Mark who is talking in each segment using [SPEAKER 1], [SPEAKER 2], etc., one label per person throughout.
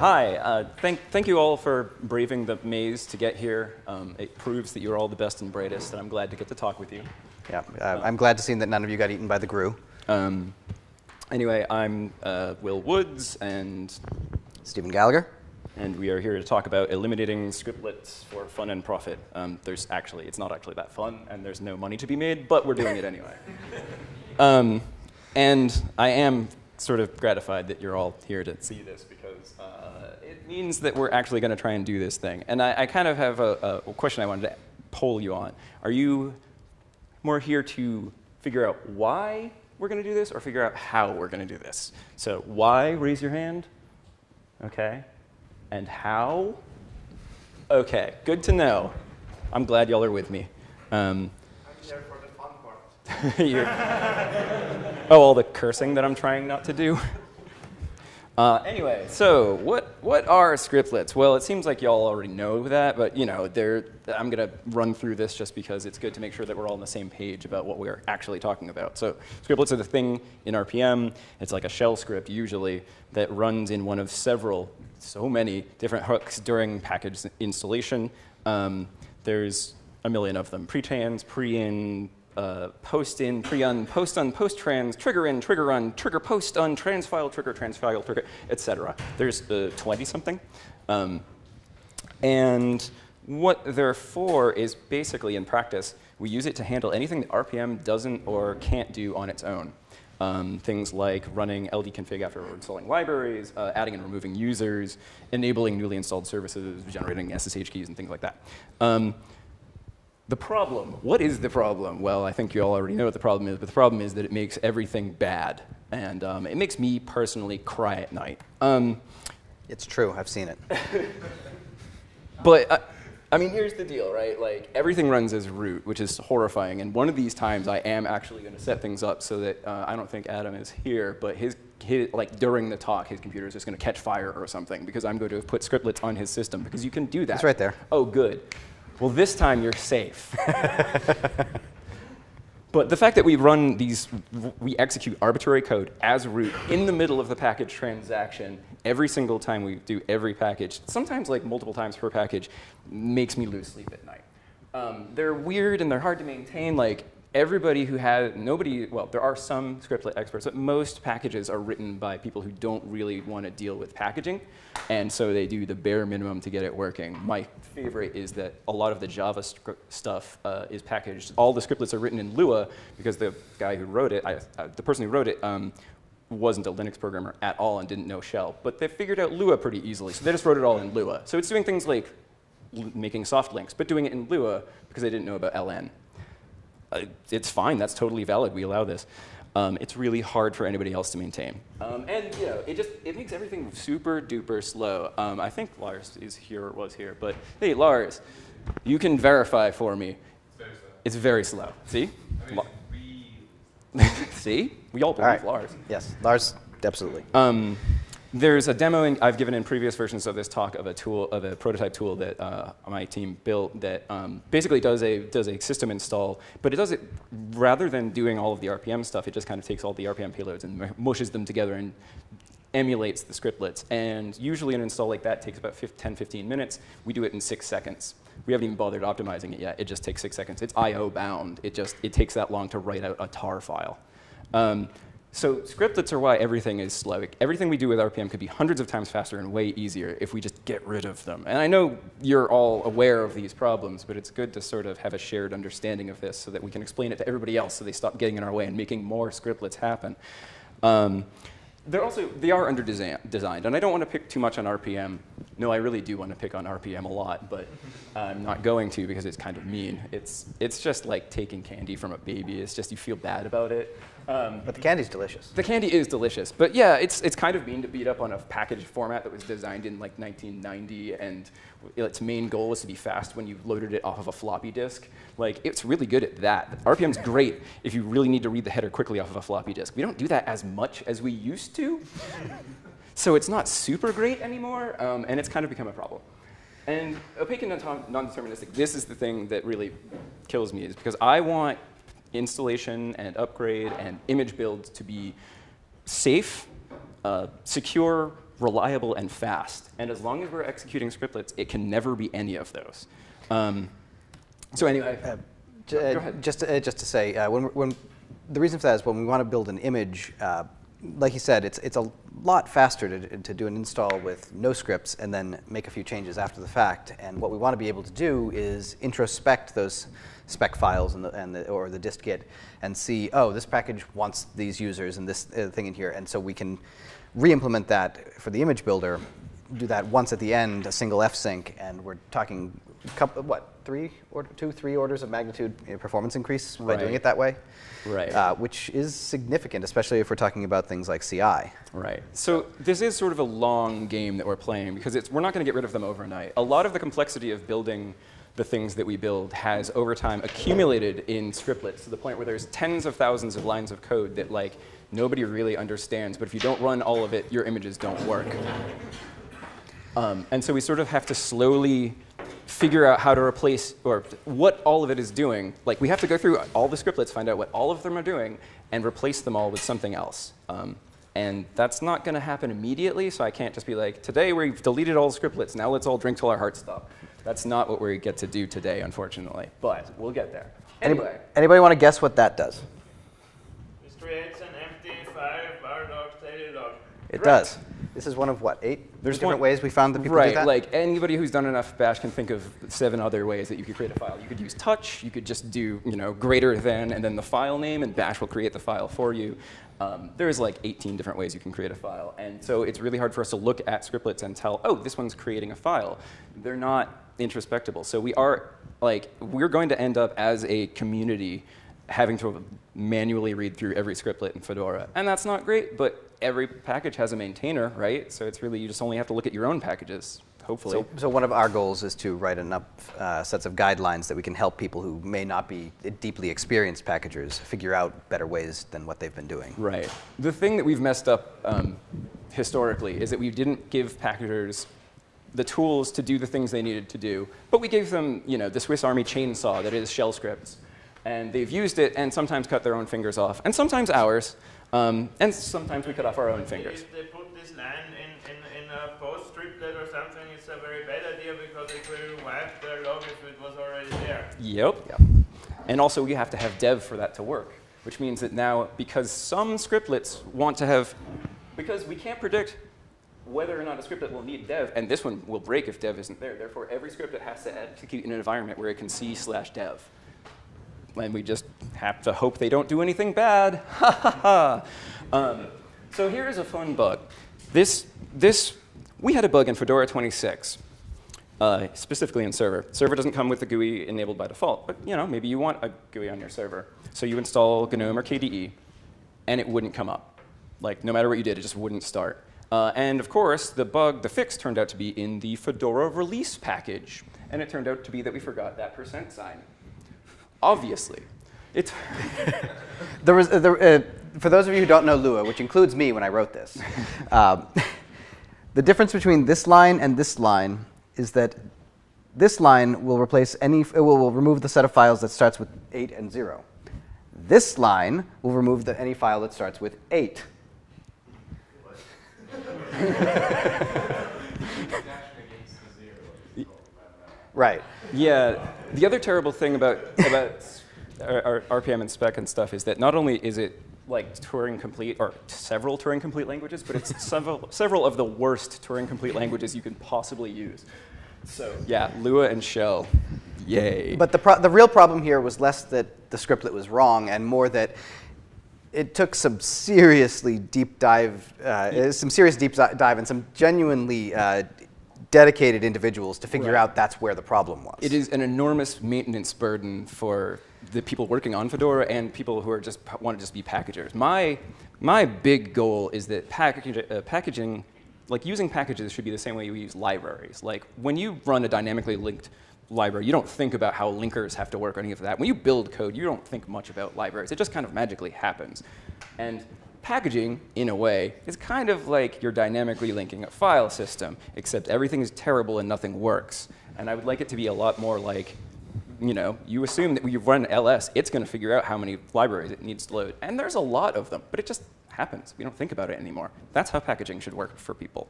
[SPEAKER 1] Hi, uh, thank, thank you all for braving the maze to get here. Um, it proves that you're all the best and brightest, and I'm glad to get to talk with you.
[SPEAKER 2] Yeah, uh, I'm glad to see that none of you got eaten by the grue.
[SPEAKER 1] Um, anyway, I'm uh, Will Woods, and,
[SPEAKER 2] Stephen Gallagher.
[SPEAKER 1] and we are here to talk about eliminating scriptlets for fun and profit. Um, there's actually, it's not actually that fun, and there's no money to be made, but we're doing it anyway. Um, and I am sort of gratified that you're all here to see this because uh, it means that we're actually going to try and do this thing. And I, I kind of have a, a question I wanted to poll you on. Are you more here to figure out why we're going to do this or figure out how we're going to do this? So, why, raise your hand. Okay. And how? Okay, good to know. I'm glad y'all are with me. Um,
[SPEAKER 3] I'm here for the fun part.
[SPEAKER 1] you're- oh, all the cursing that I'm trying not to do. Uh, anyway, so what what are scriptlets? Well, it seems like y'all already know that, but you know, I'm gonna run through this just because it's good to make sure that we're all on the same page about what we're actually talking about. So scriptlets are the thing in RPM. It's like a shell script usually that runs in one of several, so many different hooks during package installation. Um, there's a million of them: pre-trans, pre-in, uh, post in, pre un, post un, post trans, trigger in, trigger un, trigger post un, transfile, trigger, transfile, trigger, etc. There's uh, 20 something. Um, and what they're for is basically in practice, we use it to handle anything that RPM doesn't or can't do on its own. Um, things like running ldconfig after installing libraries, uh, adding and removing users, enabling newly installed services, generating SSH keys, and things like that. Um, the problem, what is the problem? Well, I think you all already know what the problem is, but the problem is that it makes everything bad. And um, it makes me personally cry at night. Um,
[SPEAKER 2] It's true, I've seen it.
[SPEAKER 1] but, uh, I mean, here's the deal, right? Like, everything runs as root, which is horrifying. And one of these times, I am actually going to set things up so that uh, I don't think Adam is here, but his, his, like, during the talk, his computer is just going to catch fire or something because I'm going to have put scriptlets on his system because you can do that.
[SPEAKER 2] It's right there.
[SPEAKER 1] Oh, good. Well, this time you're safe. But the fact that we run these, we execute arbitrary code as root in the middle of the package transaction every single time we do every package, sometimes like multiple times per package, makes me lose sleep at night. Um, they're weird and they're hard to maintain. Like everybody who has, nobody, well, there are some scriptlet experts, but most packages are written by people who don't really want to deal with packaging. And so they do the bare minimum to get it working. My favorite is that a lot of the Java stuff uh, is packaged. All the scriptlets are written in Lua because the guy who wrote it, I, uh, the person who wrote it, um, wasn't a Linux programmer at all and didn't know shell. But they figured out Lua pretty easily, so they just wrote it all in Lua. So it's doing things like making soft links, but doing it in Lua because they didn't know about LN. Uh, it's fine, that's totally valid, we allow this. Um, it's really hard for anybody else to maintain. Um, and you know, it just it makes everything super duper slow. Um, I think Lars is here or was here, but hey, Lars, you can verify for me.
[SPEAKER 3] It's very slow.
[SPEAKER 1] It's very slow. See?
[SPEAKER 3] I mean, we
[SPEAKER 1] See? We all
[SPEAKER 2] All
[SPEAKER 1] believe
[SPEAKER 2] right.
[SPEAKER 1] Lars.
[SPEAKER 2] Yes, Lars, absolutely.
[SPEAKER 1] There's a demo in, I've given in previous versions of this talk of a tool, of a prototype tool that uh, my team built that um, basically does a, does a system install, but it does it rather than doing all of the RPM stuff, it just kind of takes all the RPM payloads and mushes them together and emulates the scriptlets. And usually an install like that takes about 10, 15 minutes. We do it in six seconds. We haven't even bothered optimizing it yet. It just takes six seconds. It's I/O bound. It just it takes that long to write out a tar file. Um, so scriptlets are why everything is slow. Like, Everything we do with RPM could be hundreds of times faster and way easier if we just get rid of them. And I know you're all aware of these problems, but it's good to sort of have a shared understanding of this so that we can explain it to everybody else so they stop getting in our way and making more scriptlets happen. Um, they're also they are under design, designed, and I don't want to pick too much on RPM. No, I really do want to pick on RPM a lot, but I'm not going to because it's kind of mean. It's it's just like taking candy from a baby. It's just you feel bad about it. Um,
[SPEAKER 2] But the candy's delicious.
[SPEAKER 1] the candy is delicious, but yeah, it's, it's kind of mean to beat up on a package format that was designed in like 1990, and its main goal was to be fast when you loaded it off of a floppy disk. Like, it's really good at that. RPM's great if you really need to read the header quickly off of a floppy disk. We don't do that as much as we used to, so it's not super great anymore, um, and it's kind of become a problem. And opaque and non- non-deterministic, this is the thing that really kills me, is because I want installation and upgrade and image build to be safe, uh, secure, reliable, and fast. And as long as we're executing scriptlets, it can never be any of those. Um, so anyway,
[SPEAKER 2] Uh,
[SPEAKER 1] Go-
[SPEAKER 2] uh,
[SPEAKER 1] ahead.
[SPEAKER 2] Just, to- uh, just to say, uh, when, when the reason for that is when we want to build an image, uh, like you said, it's, it's a lot faster to, to do an install with no scripts and then make a few changes after the fact. And what we want to be able to do is introspect those spec files and the, and the, or the dist-git and see, oh, this package wants these users and this uh, thing in here. And so we can re-implement that for the image builder, do that once at the end, a single f-sync, and we're talking, couple, what, three, or two, three orders of magnitude performance increase by doing it that way?
[SPEAKER 1] Right.
[SPEAKER 2] Uh, which is significant, especially if we're talking about things like CI.
[SPEAKER 1] Right. So this is sort of a long game that we're playing because it's, we're not going to get rid of them overnight. A lot of the complexity of building the things that we build has over time accumulated in scriptlets to the point where there's tens of thousands of lines of code that like nobody really understands. But if you don't run all of it, your images don't work. Um, and so we sort of have to slowly figure out how to replace or what all of it is doing. Like we have to go through all the scriptlets, find out what all of them are doing, and replace them all with something else. Um, and that's not going to happen immediately, so I can't just be like, today we've deleted all the scriptlets, now let's all drink till our hearts stop. That's not what we get to do today, unfortunately. But we'll get there.
[SPEAKER 2] Anybody,
[SPEAKER 1] Anyway,
[SPEAKER 2] anybody want to guess what that does?
[SPEAKER 3] This creates an empty file, bar log, daily log.
[SPEAKER 2] It
[SPEAKER 1] Correct.
[SPEAKER 2] does. This is one of what, eight
[SPEAKER 1] There's
[SPEAKER 2] different
[SPEAKER 1] one-
[SPEAKER 2] ways we found that people
[SPEAKER 1] right,
[SPEAKER 2] do that?
[SPEAKER 1] Right, like anybody who's done enough bash can think of seven other ways that you could create a file. You could use touch, you could just do, you know, greater than and then the file name and bash will create the file for you. Um, there's like 18 different ways you can create a file. And so it's really hard for us to look at scriptlets and tell, oh, this one's creating a file. They're not introspectable. So we are like we're going to end up as a community having to manually read through every scriptlet in Fedora. And that's not great, but every package has a maintainer, right? So it's really, you just only have to look at your own packages, hopefully.
[SPEAKER 2] So, so one of our goals is to write enough uh, sets of guidelines that we can help people who may not be deeply experienced packagers figure out better ways than what they've been doing.
[SPEAKER 1] Right. The thing that we've messed up um, historically is that we didn't give packagers the tools to do the things they needed to do, but we gave them, you know, the Swiss Army chainsaw that is shell scripts. And they've used it and sometimes cut their own fingers off, and sometimes ours, um, and sometimes we cut off our own fingers.
[SPEAKER 3] If they put this line in, in, in a post scriptlet or something, it's a very bad idea because it will wipe their log if it was already there.
[SPEAKER 1] Yep.
[SPEAKER 2] Yeah.
[SPEAKER 1] And also, we have to have dev for that to work, which means that now, because some scriptlets want to have, because we can't predict whether or not a scriptlet will need dev, and this one will break if dev isn't there. Therefore, every scriptlet has to execute in an environment where it can see slash dev. And we just have to hope they don't do anything bad. Ha ha ha. Um, so here is a fun bug. This, this, we had a bug in Fedora 26 uh, specifically in server. Server doesn't come with the GUI enabled by default, but you know, maybe you want a GUI on your server. So you install GNOME or KDE, and it wouldn't come up. Like, no matter what you did, it just wouldn't start. Uh, and of course, the bug, the fix turned out to be in the Fedora release package. And it turned out to be that we forgot that percent sign. Obviously. It's
[SPEAKER 2] There was, uh, there, uh, for those of you who don't know Lua, which includes me when I wrote this, um, the difference between this line and this line is that this line will replace any, it will, will remove the set of files that starts with 8 and 0. This line will remove the, any file that starts with 8. Right.
[SPEAKER 1] Yeah, the other terrible thing about about our, our RPM and spec and stuff is that not only is it like Turing complete or several Turing complete languages, but it's several several of the worst Turing complete languages you can possibly use. So yeah, Lua and Shell, yay.
[SPEAKER 2] But the, pro- the real problem here was less that the scriptlet was wrong and more that it took some seriously deep dive, uh, some serious deep dive and some genuinely uh, dedicated individuals to figure
[SPEAKER 1] Right.
[SPEAKER 2] out that's where the problem was.
[SPEAKER 1] It is an enormous maintenance burden for the people working on Fedora and people who are just want to just be packagers. My my big goal is that package, uh, packaging, like using packages, should be the same way you use libraries. Like when you run a dynamically linked library, you don't think about how linkers have to work or any of that. When you build code, you don't think much about libraries. It just kind of magically happens. And packaging, in a way, is kind of like you're dynamically linking a file system, except everything is terrible and nothing works. And I would like it to be a lot more like, you know, you assume that when you run ls, it's going to figure out how many libraries it needs to load. And there's a lot of them, but it just happens. We don't think about it anymore. That's how packaging should work for people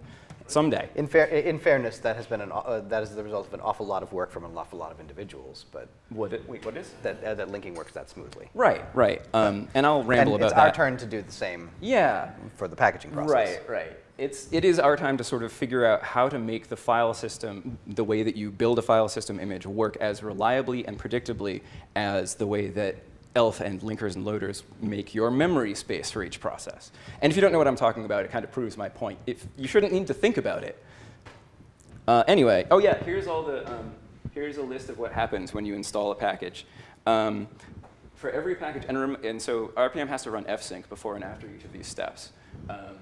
[SPEAKER 1] someday.
[SPEAKER 2] In, fair, in fairness, that has been an, uh, that is the result of an awful lot of work from an awful lot of individuals, but
[SPEAKER 1] What it, wait, what is?
[SPEAKER 2] that, uh, that linking works that smoothly.
[SPEAKER 1] Right, right. Um, and I'll
[SPEAKER 2] And
[SPEAKER 1] ramble about
[SPEAKER 2] it's
[SPEAKER 1] that.
[SPEAKER 2] our turn to do the same
[SPEAKER 1] Yeah,
[SPEAKER 2] for the packaging process.
[SPEAKER 1] Right, right. It's, it is our time to sort of figure out how to make the file system, the way that you build a file system image, work as reliably and predictably as the way that ELF and linkers and loaders make your memory space for each process. And if you don't know what I'm talking about, it kind of proves my point. If, you shouldn't need to think about it. Uh, anyway, oh yeah, here's all the, um, here's a list of what happens when you install a package. Um, for every package, and, and so RPM has to run fsync before and after each of these steps. Um,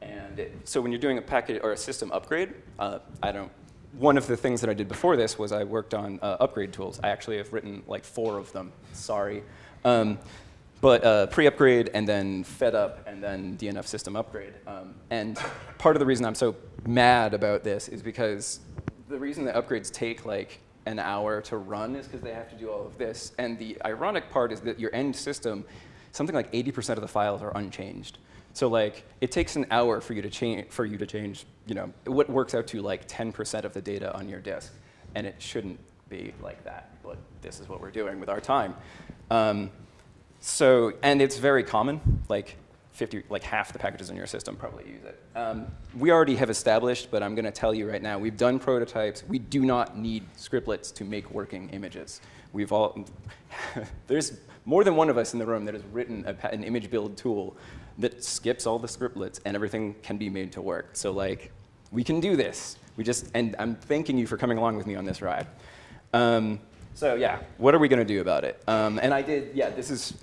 [SPEAKER 1] and it, so when you're doing a package or a system upgrade, uh, I don't. One of the things that I did before this was I worked on uh, upgrade tools. I actually have written like four of them. Sorry. Um, but uh, pre-upgrade and then FedUp and then DNF system upgrade. Um, and part of the reason I'm so mad about this is because the reason that upgrades take like an hour to run is because they have to do all of this. And the ironic part is that your end system, something like 80% of the files are unchanged. So like it takes an hour for you to change for you to change, you know, what works out to like 10% of the data on your disk, and it shouldn't be like that. But this is what we're doing with our time. Um, so and it's very common. Like 50, like half the packages in your system probably use it. Um, we already have established, but I'm going to tell you right now, we've done prototypes. We do not need scriptlets to make working images. We've all, there's more than one of us in the room that has written a, an image build tool that skips all the scriptlets and everything can be made to work. So like, we can do this. We just, and I'm thanking you for coming along with me on this ride. Um, so yeah, what are we going to do about it? Um, and I did, yeah, this is,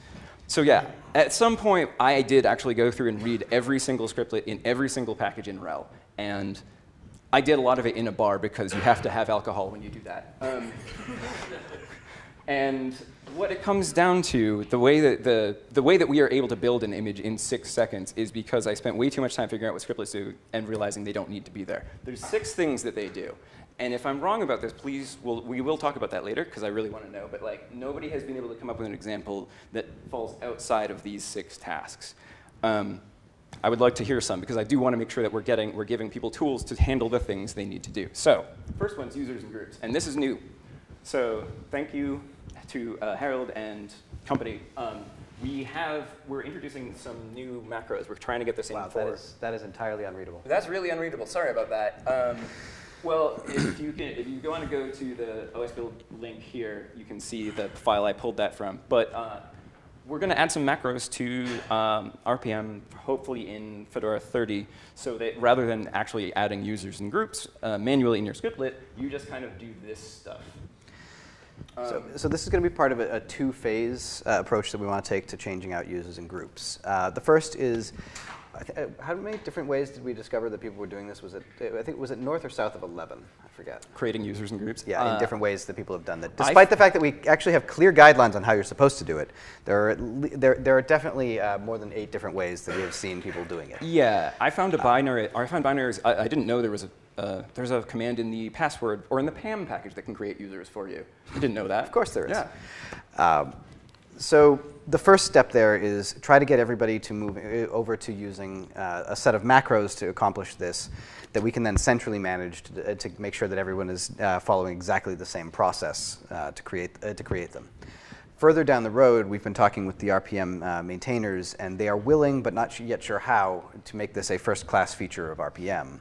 [SPEAKER 1] so yeah, at some point I did actually go through and read every single scriptlet in every single package in RHEL. And I did a lot of it in a bar because you have to have alcohol when you do that. Um, and what it comes down to, the way that the, the way that we are able to build an image in six seconds is because I spent way too much time figuring out what scriptlets do and realizing they don't need to be there. There's six things that they do. And if I'm wrong about this, please, we'll, we will talk about that later because I really want to know. But like, nobody has been able to come up with an example that falls outside of these six tasks. Um, I would like to hear some because I do want to make sure that we're getting, we're giving people tools to handle the things they need to do. So, first one's users and groups, and this is new. So, thank you to uh, Harold and company. Um, we have, we're introducing some new macros. We're trying to get this in
[SPEAKER 2] Wow,
[SPEAKER 1] for.
[SPEAKER 2] that is, that is entirely unreadable.
[SPEAKER 1] That's really unreadable. Sorry about that. Um, well, if you can, if you go on to go to the OS build link here, you can see the file I pulled that from. But uh, we're going to add some macros to um, RPM, hopefully in Fedora 30, so that rather than actually adding users and groups uh, manually in your scriptlet, you just kind of do this stuff.
[SPEAKER 2] So,
[SPEAKER 1] Um,
[SPEAKER 2] so this is going to be part of a, a two-phase uh, approach that we want to take to changing out users and groups. Uh, the first is, I th- uh, how many different ways did we discover that people were doing this? Was it, I think, was it north or south of 11? I forget.
[SPEAKER 1] creating users and groups.
[SPEAKER 2] Yeah,
[SPEAKER 1] Uh,
[SPEAKER 2] in different ways that people have done that. Despite the fact that we actually have clear guidelines on how you're supposed to do it, there are, le- there, there are definitely uh, more than eight different ways that we have seen people doing it.
[SPEAKER 1] Yeah, I found a binary. I found binaries. I, I didn't know there was a. Uh, there's a command in the password or in the PAM package that can create users for you. I didn't know that.
[SPEAKER 2] Of course there is.
[SPEAKER 1] Yeah.
[SPEAKER 2] Um, so the first step there is try to get everybody to move uh, over to using uh, a set of macros to accomplish this that we can then centrally manage to, uh, to make sure that everyone is uh, following exactly the same process uh, to, create, uh, to create them. Further down the road, we've been talking with the RPM uh, maintainers, and they are willing, but not yet sure how, to make this a first-class feature of RPM.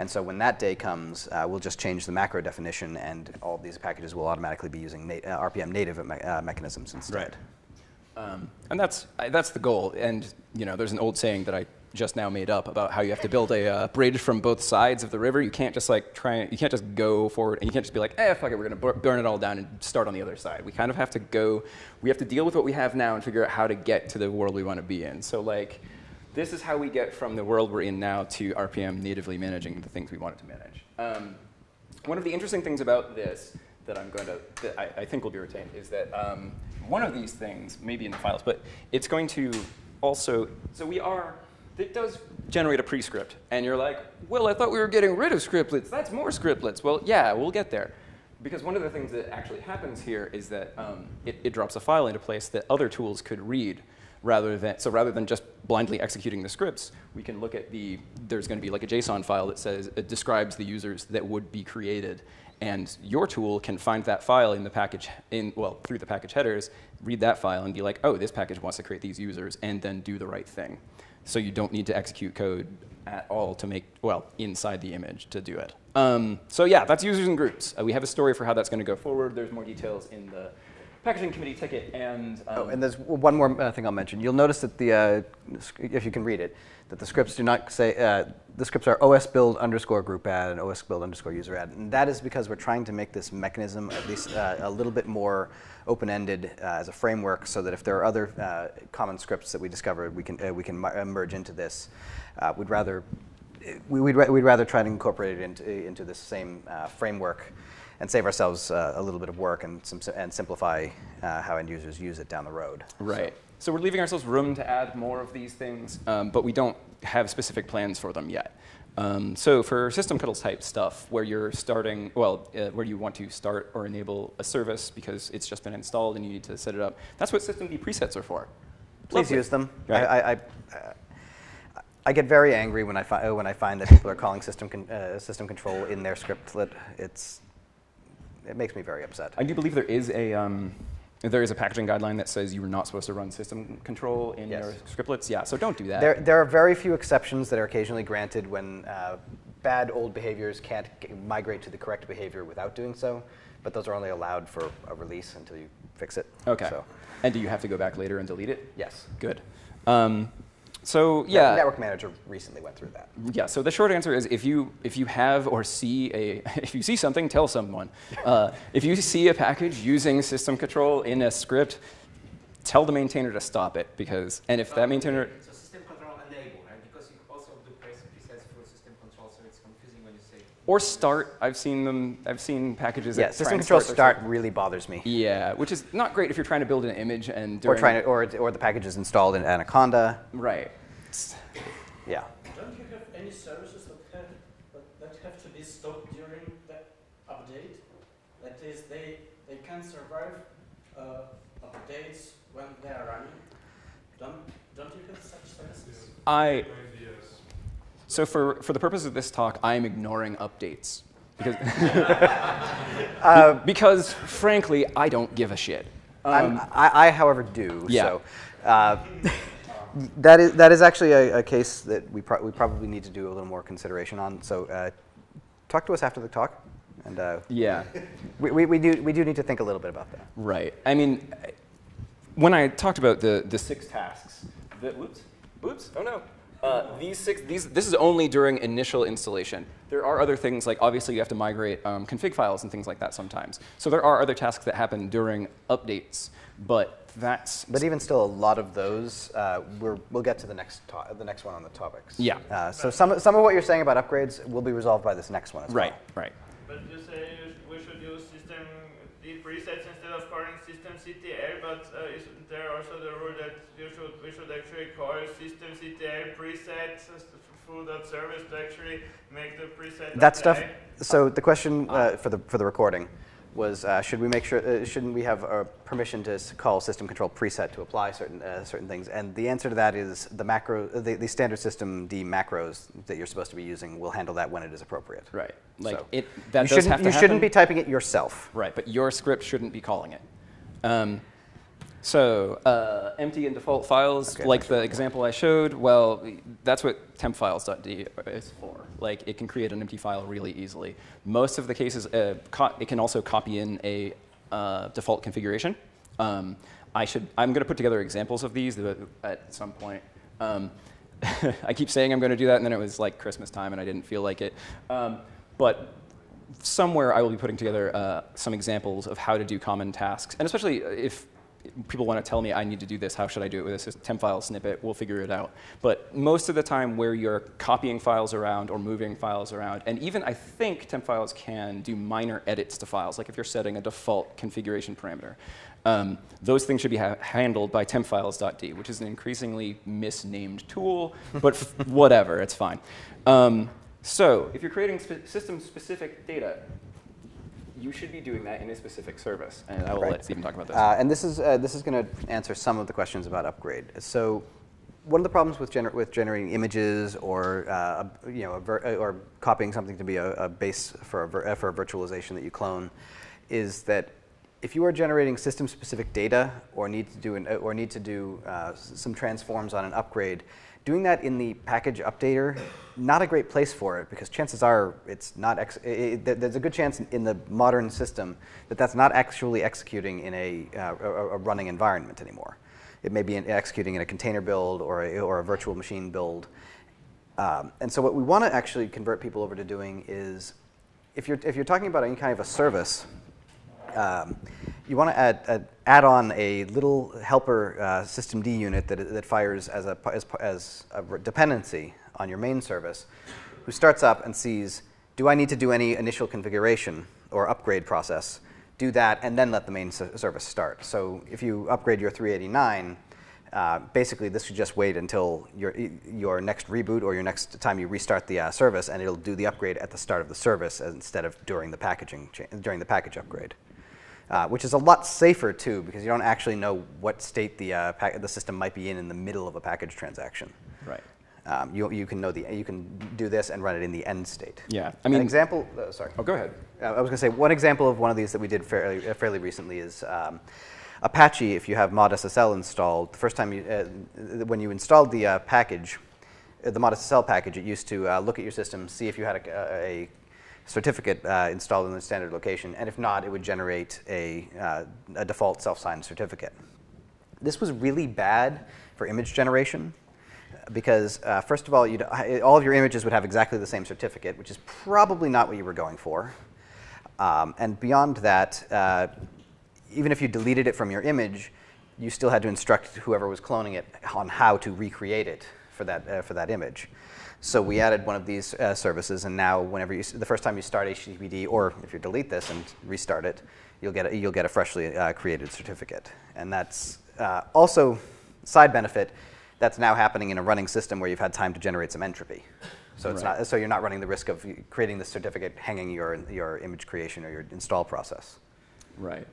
[SPEAKER 2] And so when that day comes, uh, we'll just change the macro definition, and all of these packages will automatically be using na- uh, RPM native me- uh, mechanisms instead.
[SPEAKER 1] Um, and that's I, that's the goal. And you know, there's an old saying that I just now made up about how you have to build a uh, bridge from both sides of the river. You can't just like try. You can't just go forward, and you can't just be like, eh, fuck it, we're gonna burn it all down and start on the other side. We kind of have to go. We have to deal with what we have now and figure out how to get to the world we want to be in. So like. This is how we get from the world we're in now to RPM natively managing the things we want it to manage. Um, one of the interesting things about this that I'm going to, that I, I think will be retained, is that um, one of these things, maybe in the files, but it's going to also, so we are, it does generate a prescript, and you're like, well, I thought we were getting rid of scriptlets. That's more scriptlets. Well, yeah, we'll get there. Because one of the things that actually happens here is that um, it, it drops a file into place that other tools could read. Rather than so rather than just blindly executing the scripts, we can look at the there's going to be like a JSON file that says it describes the users that would be created, and your tool can find that file in the package in well through the package headers, read that file and be like, oh, this package wants to create these users, and then do the right thing. So you don't need to execute code at all to make, well, inside the image to do it. Um, so yeah, that's users and groups. Uh, we have a story for how that's going to go forward. There's more details in the packaging committee ticket and. Um,
[SPEAKER 2] Oh, and there's one more uh, thing I'll mention. You'll notice that the, uh, if you can read it, that the scripts do not say, uh, the scripts are os build underscore group add and os build underscore user add. And that is because we're trying to make this mechanism at least uh, a little bit more open-ended uh, as a framework so that if there are other uh, common scripts that we discover, we can, we can merge into this. We'd rather, we, we'd, we'd rather try to incorporate it into, into this same framework and save ourselves uh, a little bit of work and, some, and simplify uh, how end users use it down the road.
[SPEAKER 1] Right. So we're leaving ourselves room to add more of these things, um, but we don't have specific plans for them yet. Um, so for systemctl type stuff, where you're starting, well, uh, where you want to start or enable a service because it's just been installed and you need to set it up, that's what systemd presets are for.
[SPEAKER 2] Please
[SPEAKER 1] Lovely.
[SPEAKER 2] use them.
[SPEAKER 1] Right.
[SPEAKER 2] I, I, I, uh, I get very angry when I, fi- when I find that people are calling system, con- uh, system control in their scriptlet. It's, it makes me very upset.
[SPEAKER 1] I do believe there is a um, there is a packaging guideline that says you are not supposed to run system control in
[SPEAKER 2] Yes.
[SPEAKER 1] your scriptlets. Yeah, so don't do that.
[SPEAKER 2] There, there are very few exceptions that are occasionally granted when uh, bad old behaviors can't g- migrate to the correct behavior without doing so, but those are only allowed for a release until you fix it.
[SPEAKER 1] okay.
[SPEAKER 2] So,
[SPEAKER 1] And do you have to go back later and delete it?
[SPEAKER 2] yes.
[SPEAKER 1] Good. Um, so yeah,
[SPEAKER 2] Network Manager recently went through that.
[SPEAKER 1] yeah. So the short answer is, if you if you have or see a if you see something, tell someone. Uh, if you see a package using system control in a script, tell the maintainer to stop it because and if that maintainer
[SPEAKER 4] So system control enable, right? Because you also do pres- presets for system control, so it's confusing when you say.
[SPEAKER 1] Or start, I've seen them. I've seen packages.
[SPEAKER 2] Yeah,
[SPEAKER 1] that try
[SPEAKER 2] system
[SPEAKER 1] and
[SPEAKER 2] control
[SPEAKER 1] their
[SPEAKER 2] start really bothers me.
[SPEAKER 1] Yeah, which is not great if you're trying to build an image and
[SPEAKER 2] Or trying to, or, or the package is installed in Anaconda.
[SPEAKER 1] right.
[SPEAKER 2] Yeah.
[SPEAKER 5] Don't you have any services that have, that, that have to be stopped during the update? That is, they, they can survive uh, updates when they are running? Don't, don't you have such services?
[SPEAKER 1] I so for for the purpose of this talk, I'm ignoring updates because because frankly, I don't give a shit. Um,
[SPEAKER 2] I, I, however, do.
[SPEAKER 1] Yeah.
[SPEAKER 2] So, uh, that is that is actually a, a case that we pro- we probably need to do a little more consideration on. So, uh, talk to us after the talk, and uh,
[SPEAKER 1] yeah.
[SPEAKER 2] we, we, we do we do need to think a little bit about that.
[SPEAKER 1] Right. I mean, when I talked about the, the six tasks, the, whoops, whoops, oh no. Uh, these six, these, this is only during initial installation. There are other things, like obviously you have to migrate um, config files and things like that sometimes. So there are other tasks that happen during updates, but that's,
[SPEAKER 2] But even still, a lot of those uh, we're, we'll get to the next to- the next one on the topics.
[SPEAKER 1] Yeah.
[SPEAKER 2] Uh, so some some of what you're saying about upgrades will be resolved by this next one as
[SPEAKER 1] right,
[SPEAKER 2] well.
[SPEAKER 1] right.
[SPEAKER 3] But you say we should use system D presets instead of calling system CTL, but uh, isn't there also the rule that you should we should actually call system CTL presets as the through that service to actually make the preset
[SPEAKER 2] That stuff. So the question uh, for the for the recording was, uh, should we make sure? Uh, shouldn't we have uh, permission to call system control preset to apply certain uh, certain things? And the answer to that is the macro, uh, the, the standard systemd macros that you're supposed to be using will handle that when it is appropriate.
[SPEAKER 1] Right. Like
[SPEAKER 2] So
[SPEAKER 1] it, that
[SPEAKER 2] you
[SPEAKER 1] does
[SPEAKER 2] shouldn't
[SPEAKER 1] have to
[SPEAKER 2] you shouldn't be typing it yourself.
[SPEAKER 1] Right, but your script shouldn't be calling it. Um, so uh, empty and default files,
[SPEAKER 2] Okay,
[SPEAKER 1] like the example I showed, well, that's what tmpfiles.d is for. Like it can create an empty file really easily. Most of the cases, uh, it can also copy in a uh, default configuration. Um, I should, I'm going to put together examples of these at- at some point. Um, I keep saying I'm going to do that, and then it was like Christmas time, and I didn't feel like it. Um, but somewhere I will be putting together uh, some examples of how to do common tasks. And especially if people want to tell me I need to do this, how should I do it with this temp file snippet, we'll figure it out. But most of the time where you're copying files around or moving files around, and even I think temp files can do minor edits to files, like if you're setting a default configuration parameter. Um, those things should be ha- handled by tmpfiles.d, which is an increasingly misnamed tool, but whatever, it's fine. Um, so if you're creating spe- system-specific data, you should be doing that in a specific service. And I will
[SPEAKER 2] Right.
[SPEAKER 1] let Stephen talk about this.
[SPEAKER 2] Uh, and this is uh, this is going to answer some of the questions about upgrade. So, one of the problems with gener- with generating images or uh, you know uh, or copying something to be a, a base for a uh, for a virtualization that you clone is that if you are generating system specific data or need to do an, or need to do uh, some transforms on an upgrade. Doing that in the package updater, not a great place for it because chances are it's not. Ex- i i there- there's a good chance in the modern system that that's not actually executing in a, uh, a, a running environment anymore. It may be in, executing in a container build or a, or a virtual machine build. Um, and so what we want to actually convert people over to doing is, if you're if you're talking about any kind of a service, um, you want to add, add, add on a little helper uh, systemd unit that, that fires as a, as, as a dependency on your main service, who starts up and sees, do I need to do any initial configuration or upgrade process? Do that, and then let the main service start. So if you upgrade your 389, uh, basically, this should just wait until your, your next reboot or your next time you restart the uh, service, and it'll do the upgrade at the start of the service instead of during the packaging during the package upgrade, uh, which is a lot safer too because you don't actually know what state the uh, the system might be in in the middle of a package transaction.
[SPEAKER 1] right.
[SPEAKER 2] Um, you, you can know the you can do this and run it in the end state.
[SPEAKER 1] Yeah. I
[SPEAKER 2] An
[SPEAKER 1] mean,
[SPEAKER 2] example. Uh, sorry.
[SPEAKER 1] Oh, go ahead.
[SPEAKER 2] Uh, I was going to say one example of one of these that we did fairly, uh, fairly recently is um, Apache. If you have mod SSL installed, the first time you, uh, when you installed the uh, package, the mod SSL package, it used to uh, look at your system, see if you had a, a certificate uh, installed in the standard location, and if not, it would generate a, uh, a default self-signed certificate. This was really bad for image generation because uh, first of all, all of your images would have exactly the same certificate, which is probably not what you were going for. Um, and beyond that, uh, even if you deleted it from your image, you still had to instruct whoever was cloning it on how to recreate it for that, uh, for that image. So we added one of these uh, services, and now whenever you, the first time you start HTTPD, or if you delete this and restart it, you'll get a, you'll get a freshly uh, created certificate. And that's uh, also side benefit. That's now happening in a running system where you've had time to generate some entropy. So it's
[SPEAKER 1] Right.
[SPEAKER 2] not so you're not running the risk of creating the certificate hanging your your image creation or your install process.
[SPEAKER 1] Right.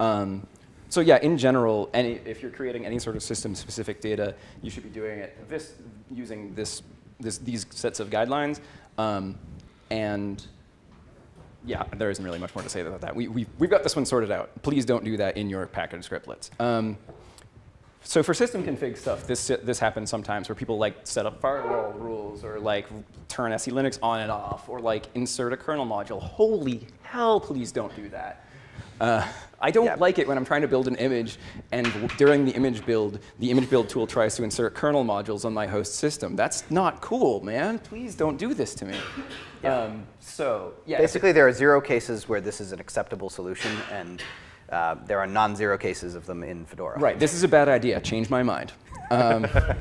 [SPEAKER 1] Um, so yeah, in general, any, if you're creating any sort of system-specific data, you should be doing it this, using this, this, these sets of guidelines. Um, and yeah, there isn't really much more to say about that. We, we, we've got this one sorted out. Please don't do that in your package scriptlets. Um, so for system config stuff, this, this happens sometimes where people like set up firewall rules or like turn SE Linux on and off or like insert a kernel module. Holy hell, please don't do that. Uh, I don't
[SPEAKER 2] Yeah.
[SPEAKER 1] like it when I'm trying to build an image and during the image build, the image build tool tries to insert kernel modules on my host system. That's not cool, man. Please don't do this to me. Um, so yeah,
[SPEAKER 2] Basically, there are zero cases where this is an acceptable solution, and uh, there are non-zero cases of them in Fedora.
[SPEAKER 1] right, this is a bad idea. Change my mind. Um,
[SPEAKER 3] Well,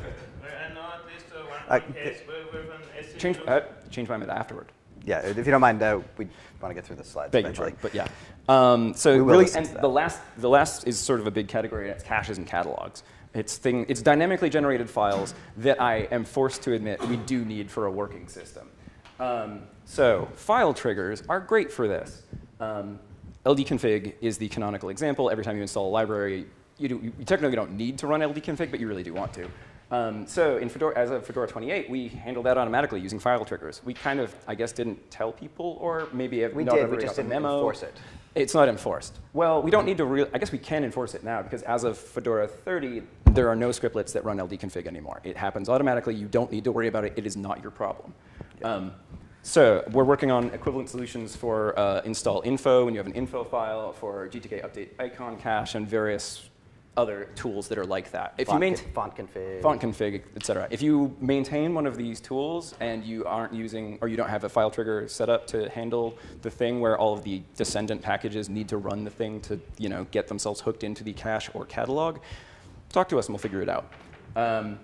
[SPEAKER 3] I know uh, one,
[SPEAKER 2] Uh,
[SPEAKER 3] case with, with an
[SPEAKER 1] change, uh, change my mind afterward.
[SPEAKER 2] Yeah, if you don't mind, uh, we want to get through the slides
[SPEAKER 1] Beg
[SPEAKER 2] eventually.
[SPEAKER 1] pardon, but yeah. Um, so really, and the last, the last is sort of a big category, and it's caches and catalogs. It's thing, it's dynamically generated files that I am forced to admit we do need for a working system. Um, so file triggers are great for this. Um, ldconfig is the canonical example. Every time you install a library, you, do, you technically don't need to run ldconfig, but you really do want to. Um, so in Fedora, as of Fedora 28, we handle that automatically using file triggers. We kind of, I guess, didn't tell people, or maybe
[SPEAKER 2] We
[SPEAKER 1] not
[SPEAKER 2] did, we just didn't
[SPEAKER 1] memo.
[SPEAKER 2] enforce it.
[SPEAKER 1] It's not enforced. Well, we don't need to really, I guess we can enforce it now because as of Fedora 30, there are no scriptlets that run ldconfig anymore. It happens automatically. You don't need to worry about it. It is not your problem. Um, so we're working on equivalent solutions for uh, install info when you have an info file, for GTK update icon cache, and various other tools that are like that. If you
[SPEAKER 2] Font,
[SPEAKER 1] maintain
[SPEAKER 2] con- font config.
[SPEAKER 1] font config, et cetera. If you maintain one of these tools and you aren't using, or you don't have a file trigger set up to handle the thing where all of the descendant packages need to run the thing to, you know, get themselves hooked into the cache or catalog, talk to us and we'll figure it out. Um,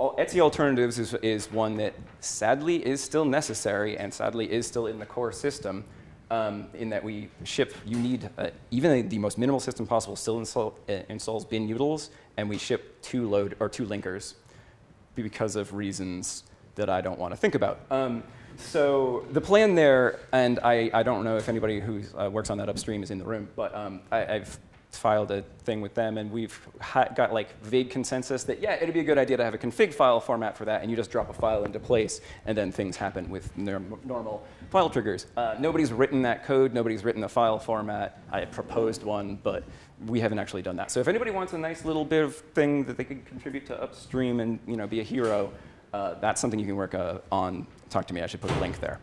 [SPEAKER 1] Etsy Alternatives is, is one that sadly is still necessary and sadly is still in the core system. Um, in that we ship, you need uh, even the most minimal system possible still install, uh, installs binutils, and we ship two load or two linkers because of reasons that I don't want to think about. Um, so the plan there, and I, I don't know if anybody who uh, works on that upstream is in the room, but um, I, I've filed a thing with them, and we've got like vague consensus that yeah, it'd be a good idea to have a config file format for that, and you just drop a file into place, and then things happen with norm- normal file triggers. Uh, nobody's written that code, nobody's written the file format. I proposed one, but we haven't actually done that. So if anybody wants a nice little bit of thing that they could contribute to upstream and you know be a hero, uh, that's something you can work uh, on. Talk to me. I should put a link there.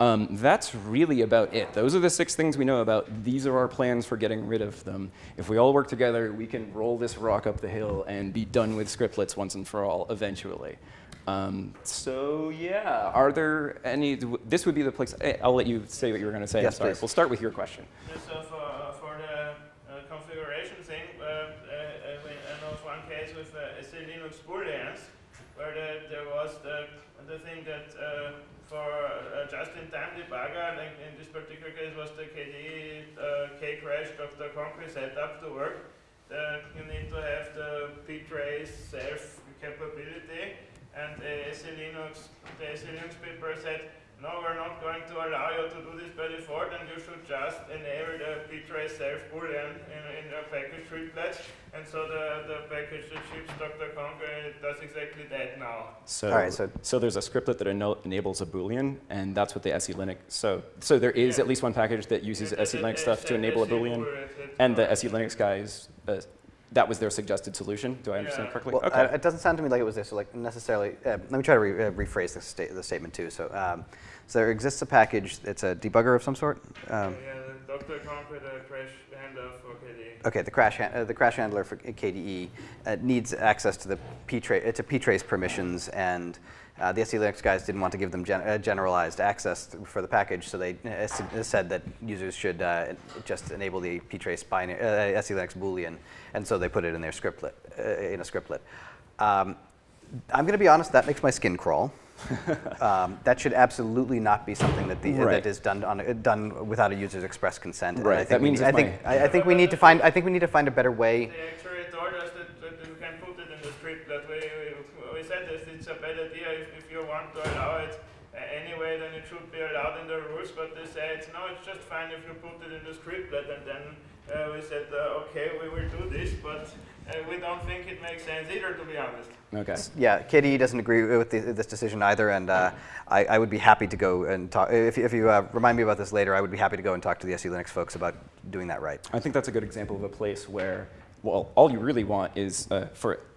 [SPEAKER 1] Um, that's really about it. Those are the six things we know about. These are our plans for getting rid of them. If we all work together, we can roll this rock up the hill and be done with scriptlets once and for all eventually. Um, so yeah, are there any? This would be the place. eh, I'll let you say what you were going to say.
[SPEAKER 2] Yes,
[SPEAKER 1] sorry.
[SPEAKER 2] please.
[SPEAKER 1] We'll start with your question.
[SPEAKER 3] So for, for the uh, configuration thing, uh, uh, uh, I know of one case with uh, SE Linux booleans, where the, there was the, the thing that uh, for uh, just-in-time debugger, like in this particular case was the KDE uh, KCrash Dr. Concrete setup to work, the, you need to have the ptrace self capability, and uh, SE Linux, the SE Linux paper said, no, we're not going to allow you to do this by default, and you should just enable the ptrace self boolean in, in a package scriptlet. And so the, the package that ships DrKonqi does exactly that now.
[SPEAKER 1] So,
[SPEAKER 2] All right, so-
[SPEAKER 1] so there's a scriptlet that eno- enables a Boolean, and that's what the SE Linux. So, so there is
[SPEAKER 3] Yeah.
[SPEAKER 1] at least one package that uses
[SPEAKER 3] Yeah,
[SPEAKER 1] SE Linux stuff to enable a Boolean,
[SPEAKER 3] boolean,
[SPEAKER 1] and the
[SPEAKER 3] correct.
[SPEAKER 1] SE Linux guys. Uh, that was their suggested solution. Do I understand
[SPEAKER 3] Yeah.
[SPEAKER 1] correctly?
[SPEAKER 2] Well,
[SPEAKER 1] okay.
[SPEAKER 2] uh, it doesn't sound to me like it was this, like necessarily. Uh, let me try to re- uh, rephrase the, sta- the statement too. So, um, so there exists a package. It's a debugger of some sort. Um,
[SPEAKER 3] yeah, the DrKonqi uh, crash handler for KDE.
[SPEAKER 2] Okay, the crash, han- uh, the crash handler for KDE uh, needs access to the ptrace, uh, to ptrace permissions, and uh, the SE Linux guys didn't want to give them gen- uh, generalized access th- for the package, so they uh, s- said that users should uh, just enable the ptrace binary, uh, SE Linux boolean, and so they put it in their scriptlet, uh, in a scriptlet. Um, I'm going to be honest, that makes my skin crawl. um, that should absolutely not be something that, the,
[SPEAKER 1] Right.
[SPEAKER 2] that is done, on, uh, done without a user's express consent.
[SPEAKER 1] Right,
[SPEAKER 2] I think
[SPEAKER 1] that means
[SPEAKER 2] need- I think, I, I think we need to find. I think we need to find a better way.
[SPEAKER 3] Put it in the script that way. We, we said that it's a bad idea if, if you want to allow it uh, anyway, then it should be allowed in the rules. But they said no, it's just fine if you put it in the scriptlet. And then uh, we said uh, okay, we will do this, but uh, we don't think it makes sense either, to be honest.
[SPEAKER 1] okay.
[SPEAKER 2] Yeah, KDE doesn't agree with the, this decision either, and uh, I, I would be happy to go and talk. If, you- if you uh, remind me about this later, I would be happy to go and talk to the SE Linux folks about doing that right.
[SPEAKER 1] I think that's a good example of a place where, well, all you really want is uh,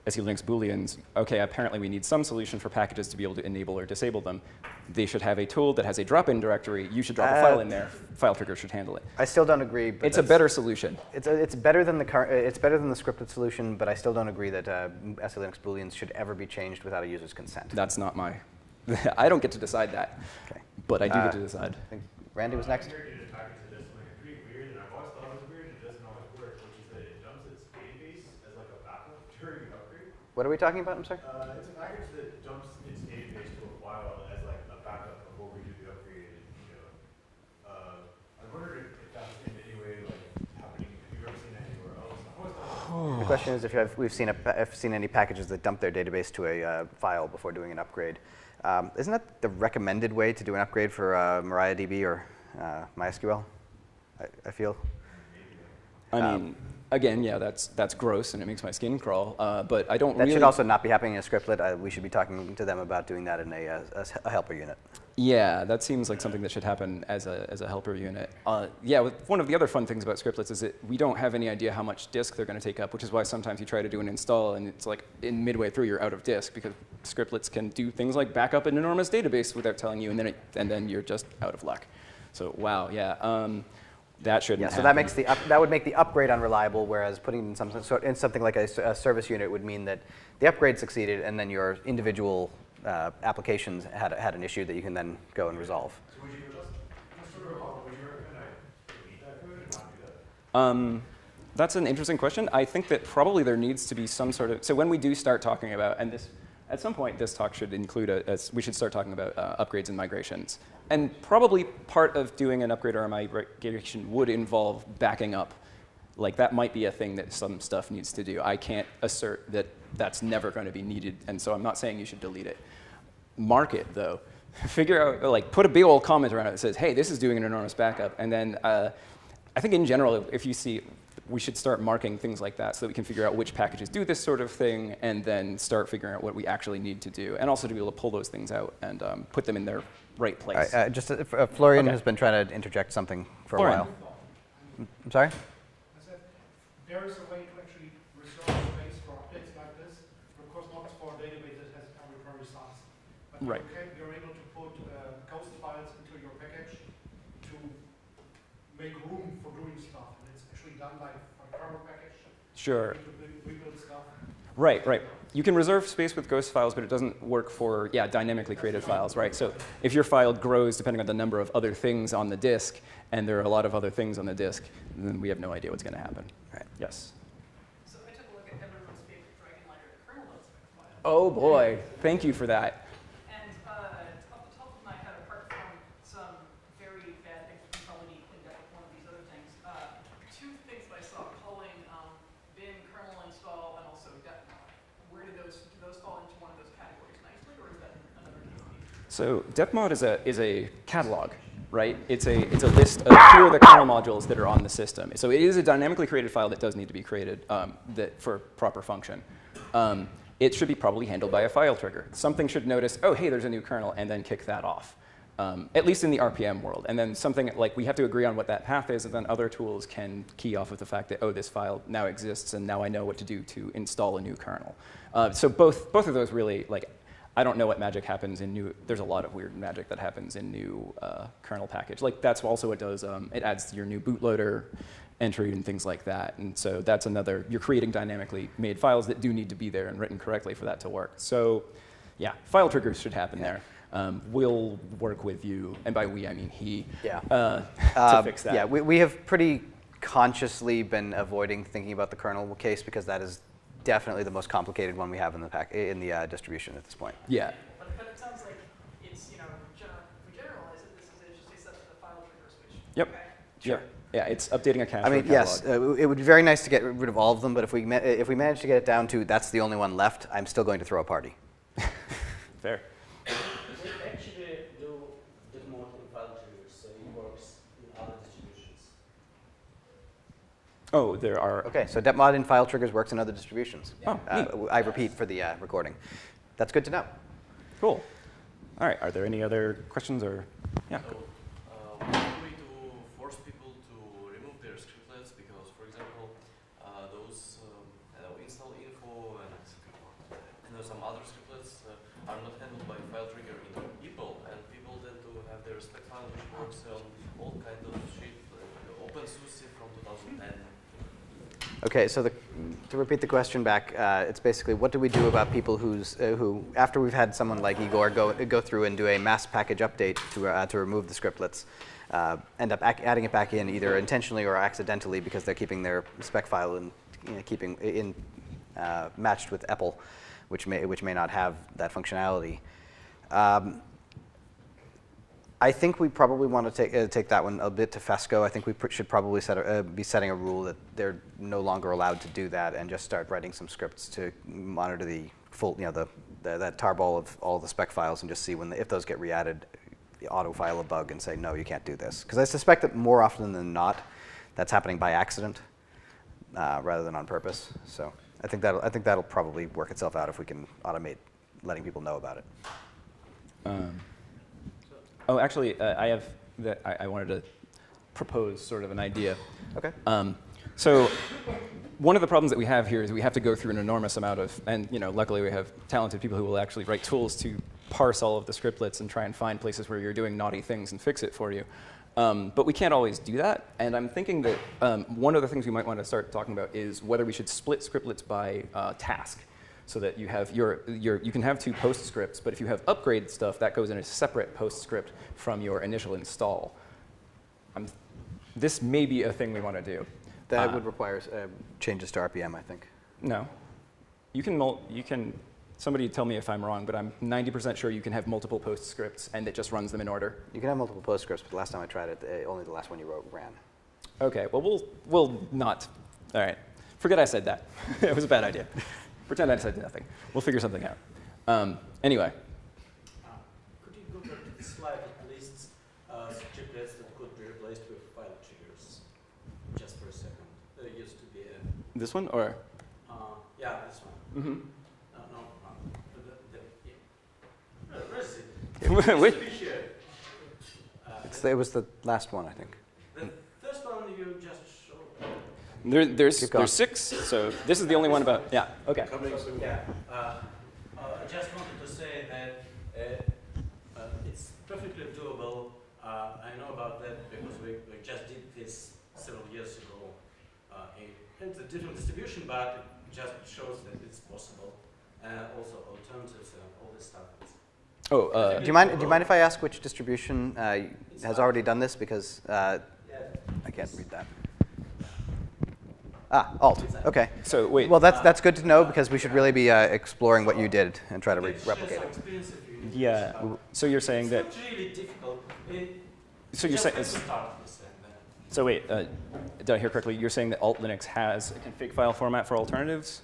[SPEAKER 1] for SE Linux Booleans, okay, apparently we need some solution for packages to be able to enable or disable them. They should have a tool that has a drop-in directory. You should drop a
[SPEAKER 2] Uh,
[SPEAKER 1] file in there. File trigger should handle it.
[SPEAKER 2] I still don't agree. But
[SPEAKER 1] It's a better solution.
[SPEAKER 2] It's, a, it's better than the current. It's better than the scripted solution, but I still don't agree that uh, SE Linux booleans should ever be changed without a user's consent.
[SPEAKER 1] That's not my, I don't get to decide that,
[SPEAKER 2] Okay.
[SPEAKER 1] but I do
[SPEAKER 2] Uh,
[SPEAKER 1] get to decide.
[SPEAKER 2] I think Randy was next.
[SPEAKER 6] Here it is package that does something pretty weird, and I've always thought it was weird, and it doesn't always work, which is that it dumps its database as like a backup during an upgrade.
[SPEAKER 2] What are we talking about? I'm sorry.
[SPEAKER 6] Uh, it's a package that dumps its database to a file as like a backup before we do the upgrade. And, you know, uh, I wondered if, if that in any way like happening. Have you ever seen that anywhere else? I always thought
[SPEAKER 2] The question is if I've, we've seen, a, if seen any packages that dump their database to a uh, file before doing an upgrade. Um, isn't that the recommended way to do an upgrade for uh, MariaDB or uh, MySQL? I, I feel.
[SPEAKER 1] I
[SPEAKER 2] Um,
[SPEAKER 1] mean, again, yeah, that's that's gross and it makes my skin crawl. Uh, but I don't
[SPEAKER 2] That
[SPEAKER 1] really.
[SPEAKER 2] should also not be happening in a scriptlet. Uh, we should be talking to them about doing that in a, uh, a a helper unit.
[SPEAKER 1] Yeah, that seems like something that should happen as a, as a helper unit. Uh, yeah, with, one of the other fun things about scriptlets is that we don't have any idea how much disk they're going to take up, which is why sometimes you try to do an install and it's like in midway through you're out of disk because scriptlets can do things like back up an enormous database without telling you, and then it, and then you're just out of luck. So wow, yeah, um, that shouldn't.
[SPEAKER 2] Yeah, so
[SPEAKER 1] happen.
[SPEAKER 2] that makes the up, that would make the upgrade unreliable, whereas putting in something sort in something like a service unit would mean that the upgrade succeeded, and then your individual uh, applications had had an issue that you can then go and resolve.
[SPEAKER 6] So would you, let's, let's sort of, would you recommend I that code and not do that?
[SPEAKER 1] Um, that's an interesting question. I think that probably there needs to be some sort of. So when we do start talking about, and this, at some point, this talk should include a. a we should start talking about uh, upgrades and migrations, and probably part of doing an upgrade or a migration would involve backing up. Like that might be a thing that some stuff needs to do. I can't assert that that's never going to be needed, and so I'm not saying you should delete it. mark it though. Figure out, like, put a big old comment around it that says, hey, this is doing an enormous backup. And then uh, I think in general, if you see, we should start marking things like that so that we can figure out which packages do this sort of thing and then start figuring out what we actually need to do. And also to be able to pull those things out and um, put them in their right
[SPEAKER 2] All right,
[SPEAKER 1] place.
[SPEAKER 2] uh, just, uh, uh, Florian
[SPEAKER 1] Okay.
[SPEAKER 2] has been trying to interject something for
[SPEAKER 1] Florian.
[SPEAKER 2] a while. I'm sorry?
[SPEAKER 7] I said, there is a way to actually reserve space for updates like this, but of course not for a database that has arbitrary size. But
[SPEAKER 1] Right.
[SPEAKER 7] you can, you're able to put uh, ghost files into your package to make room for doing stuff, and it's actually done by a kernel package.
[SPEAKER 1] Sure.
[SPEAKER 7] To build- rebuild stuff.
[SPEAKER 1] Right, right. You can reserve space with ghost files, but it doesn't work for yeah dynamically created files, right? So if your file grows depending on the number of other things on the disk, and there are a lot of other things on the disk, then we have no idea what's going to happen.
[SPEAKER 2] Right.
[SPEAKER 1] Yes.
[SPEAKER 8] So I took a look at everyone's favorite Dragon kernel file.
[SPEAKER 1] Oh boy, thank you for that.
[SPEAKER 8] And uh, off the top of my head, apart from some very bad things from probably cleaned up with one of these other things, uh, two things that I saw calling um, bin kernel install and also depmod. Where do those do those fall into one of those categories nicely, or is that another case?
[SPEAKER 1] So depmod is a is a catalog, right? It's a it's a list of here are the kernel modules that are on the system. So it is a dynamically created file that does need to be created um, that for proper function. Um, it should be probably handled by a file trigger. Something should notice, oh hey, there's a new kernel, and then kick that off. Um, at least in the RPM world. And then something like we have to agree on what that path is, and then other tools can key off of the fact that, oh, this file now exists, and now I know what to do to install a new kernel. Uh, so both, both of those really, like, I don't know what magic happens in new, there's a lot of weird magic that happens in new uh, kernel package. Like, that's also what does, um, it adds your new bootloader entry and things like that. And so that's another, you're creating dynamically made files that do need to be there and written correctly for that to work. So, yeah, file triggers should happen there. Um, we'll work with you, and by we I mean he,
[SPEAKER 2] Yeah.
[SPEAKER 1] uh, to
[SPEAKER 2] Uh,
[SPEAKER 1] fix that.
[SPEAKER 2] Yeah, we, we have pretty consciously been avoiding thinking about the kernel case because that is definitely the most complicated one we have in the pack in the uh, distribution at this point.
[SPEAKER 1] yeah.
[SPEAKER 8] But, but it sounds like it's you know general, if we generalize it. This is just a set of the file trigger switch.
[SPEAKER 1] Yep.
[SPEAKER 8] Okay.
[SPEAKER 1] Yeah, yeah, it's updating a cache.
[SPEAKER 2] I
[SPEAKER 1] or a
[SPEAKER 2] mean, yes, uh, it would be very nice to get rid of all of them, but if we ma- if we manage to get it down to that's the only one left, I'm still going to throw a party.
[SPEAKER 1] Fair.
[SPEAKER 5] We actually do depmod in file triggers, so it works in other distributions.
[SPEAKER 1] Oh, there are.
[SPEAKER 2] Okay, so depmod in file triggers works in other distributions.
[SPEAKER 1] Oh,
[SPEAKER 2] Uh,
[SPEAKER 1] neat.
[SPEAKER 2] w- I repeat for the uh, recording. That's good to know.
[SPEAKER 1] Cool. All right. Are there any other questions or? Yeah.
[SPEAKER 9] So, uh, one way to force people to remove their scriptlets because, for example, uh, those um, install info and you some other scriptlets uh, are not handled by file trigger in people, and people tend to have their spec file which works on all kind of shit, uh, OpenSUSE from 2010.
[SPEAKER 2] Okay, so the, to repeat the question back, uh, it's basically what do we do about people who's, uh, who, after we've had someone like Igor go, go through and do a mass package update to, uh, to remove the scriptlets, uh, end up adding it back in either intentionally or accidentally because they're keeping their spec file in, you know, keeping in, uh, matched with EPEL, which may, which may not have that functionality. Um, I think we probably want to take, uh, take that one a bit to FESCO. I think we pr- should probably set a, uh, be setting a rule that they're no longer allowed to do that and just start writing some scripts to monitor the full, you know, the, the that tarball of all the spec files and just see when the, if those get re-added, auto file a bug and say no, you can't do this. Because I suspect that more often than not, that's happening by accident uh, rather than on purpose. So I think that I think that'll probably work itself out if we can automate letting people know about it.
[SPEAKER 1] Um, oh, actually, uh, I have. The, I, I wanted to propose sort of an idea.
[SPEAKER 2] Okay.
[SPEAKER 1] Um, so one of the problems that we have here is we have to go through an enormous amount of, and you know, luckily we have talented people who will actually write tools to parse all of the scriptlets and try and find places where you're doing naughty things and fix it for you. Um, but we can't always do that, and I'm thinking that um, one of the things we might want to start talking about is whether we should split scriptlets by uh, task, so that you have your, your you can have two post scripts, but if you have upgrade stuff, that goes in a separate post script from your initial install. I'm, this may be a thing we want to do.
[SPEAKER 2] That
[SPEAKER 1] Uh,
[SPEAKER 2] would require uh, changes to RPM, I think.
[SPEAKER 1] No. You can, mul- you can, somebody tell me if I'm wrong, but I'm 90% sure you can have multiple post scripts and it just runs them in order.
[SPEAKER 2] You can have multiple postscripts, but the last time I tried it, uh, only the last one you wrote ran.
[SPEAKER 1] Okay, well, we'll, we'll not. All right. Forget I said that. it was a bad idea. Pretend I said nothing. We'll figure something out. Um, anyway,
[SPEAKER 5] to the slide it lists uh, scriptlets that could be replaced with file triggers. Just for a second. There used to be a,
[SPEAKER 1] This one or?
[SPEAKER 5] uh, yeah, this one.
[SPEAKER 1] Mm-hmm.
[SPEAKER 5] No, no, no. The, the, yeah. Uh, where is it?
[SPEAKER 1] Wait.
[SPEAKER 5] It used to be here. Uh,
[SPEAKER 2] It's the- It was the last one, I think.
[SPEAKER 5] the first one you just showed.
[SPEAKER 1] There, there's there's six. So this is the only one about. Yeah. Okay.
[SPEAKER 5] Yeah, uh, uh, I just wanted to say that uh, uh, it's perfectly doable. Uh, I know about that because we, we just did this several years ago. Uh, in, it's a different distribution, but it just shows that it's possible. And also alternatives and all this stuff. It's
[SPEAKER 1] Oh, uh,
[SPEAKER 2] Do you mind, do you mind if I ask which distribution uh, has already done this? Because uh, I can't read that. Ah, Alt, okay.
[SPEAKER 1] so wait.
[SPEAKER 2] Well, that's, that's good to know because we should really be uh, exploring what you did and try to re-
[SPEAKER 5] you can share
[SPEAKER 2] replicate it.
[SPEAKER 5] experience if you need
[SPEAKER 1] Yeah. So you're saying that.
[SPEAKER 5] It's really difficult. It,
[SPEAKER 1] So you're saying.
[SPEAKER 5] have to start this and then.
[SPEAKER 1] So wait. Uh, did I hear correctly? You're saying that Alt Linux has a config file format for alternatives?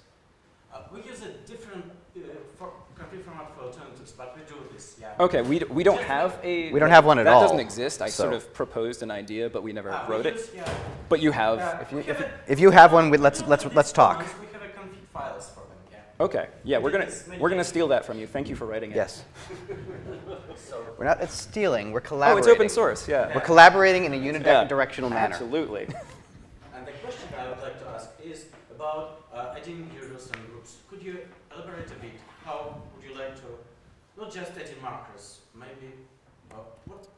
[SPEAKER 5] Uh, we use a different uh, for config format for alternatives, but we do this, yeah.
[SPEAKER 1] Okay. We, d- we don't have a.
[SPEAKER 2] We don't have one at
[SPEAKER 1] that
[SPEAKER 2] all,
[SPEAKER 1] That doesn't exist. I
[SPEAKER 2] so-
[SPEAKER 1] sort of proposed an idea, but we never
[SPEAKER 5] Ah, we
[SPEAKER 1] wrote it.
[SPEAKER 5] yeah.
[SPEAKER 1] But you have.
[SPEAKER 5] Uh,
[SPEAKER 2] If you, if,
[SPEAKER 5] have
[SPEAKER 2] you-
[SPEAKER 5] a-
[SPEAKER 2] if you have one, we- let's,
[SPEAKER 5] we
[SPEAKER 2] let's, let's talk.
[SPEAKER 5] We have a config files for them, yeah.
[SPEAKER 1] Okay. Yeah, we're gonna we're gonna
[SPEAKER 5] thanks.
[SPEAKER 1] steal that from you. Thank you for writing it.
[SPEAKER 2] Yes.
[SPEAKER 5] So,
[SPEAKER 2] We're not, it's stealing, we're
[SPEAKER 1] Oh,
[SPEAKER 2] collaborating.
[SPEAKER 1] it's open source. Yeah.
[SPEAKER 2] We're collaborating in a
[SPEAKER 1] Yeah,
[SPEAKER 2] unidirectional manner.
[SPEAKER 1] Absolutely.
[SPEAKER 5] and the question I would like to ask is about uh, adding users and groups. Could you elaborate a bit? How would you like to, not just adding markers, maybe, uh, what,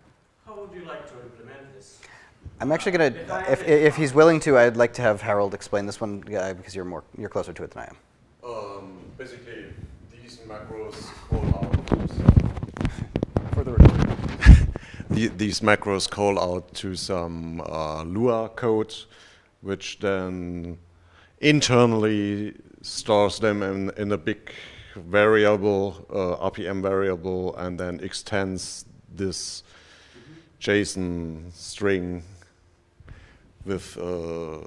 [SPEAKER 5] how would you like to implement this?
[SPEAKER 2] I'm actually going to, if, if he's willing to, I'd like to have Harold explain this one uh, because you're more, you're closer to it than I am.
[SPEAKER 10] Um, basically, these macros call out
[SPEAKER 1] For the record.
[SPEAKER 10] the, these macros call out to some uh, Lua code, which then internally stores them in, in a big variable, uh, RPM variable, and then extends this JSON string with uh,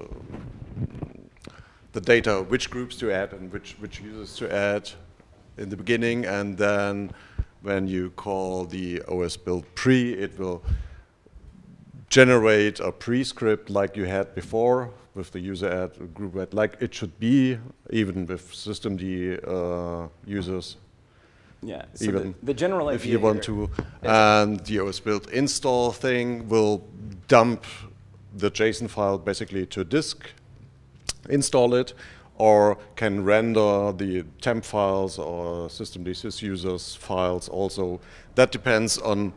[SPEAKER 10] the data, which groups to add and which, which users to add in the beginning, and then when you call the OS build pre, it will generate a pre-script like you had before with the user add group add, like it should be, even with systemd uh, users,
[SPEAKER 1] Yeah. So
[SPEAKER 10] even
[SPEAKER 1] the, the general idea
[SPEAKER 10] if you want to. And the OS build install thing will dump the JSON file basically to a disk, install it, or can render the temp files or systemd sys users files also. That depends on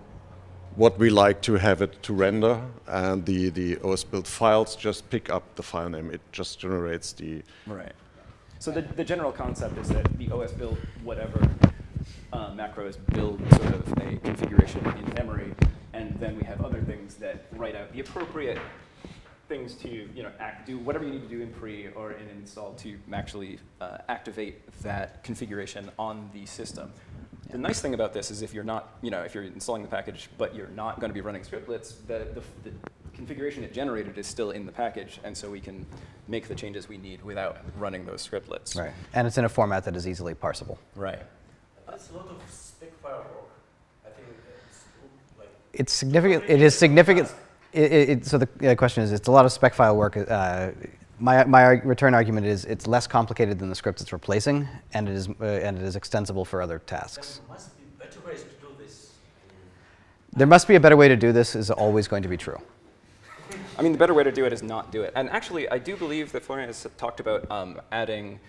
[SPEAKER 10] what we like to have it to render, and the, the OS build files just pick up the file name. It just generates the
[SPEAKER 1] Right. So the, the general concept is that the OS build whatever uh, macros build sort of a configuration in memory, and then we have other things that write out the appropriate things to you know act, do whatever you need to do in pre or in install to actually uh, activate that configuration on the system. The nice thing about this is if you're not, you know, if you're installing the package, but you're not going to be running scriptlets, the, the, the configuration it generated is still in the package, and so we can make the changes we need without running those scriptlets.
[SPEAKER 2] Right. And it's in a format that is easily parsable.
[SPEAKER 1] Right.
[SPEAKER 5] That's a lot of spec file work. I think it's like
[SPEAKER 2] It's significant, it is significant. It, it, it- so the uh, question is, it's a lot of spec file work. Uh, my, my return argument is it's less complicated than the script it's replacing, and it is, uh, and it is extensible for other tasks.
[SPEAKER 5] there must be better ways to do this.
[SPEAKER 2] There must be a better way to do this is always going to be true.
[SPEAKER 1] I mean, the better way to do it is not do it. And actually, I do believe that Florian has talked about um, adding